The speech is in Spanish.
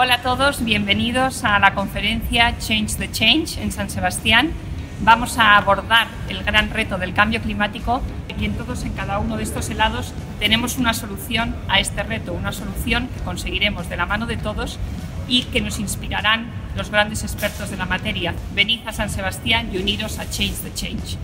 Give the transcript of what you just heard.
Hola a todos, bienvenidos a la conferencia Change the Change en San Sebastián. Vamos a abordar el gran reto del cambio climático y en todos, en cada uno de estos helados, tenemos una solución a este reto, una solución que conseguiremos de la mano de todos y que nos inspirarán los grandes expertos de la materia. Venid a San Sebastián y uniros a Change the Change.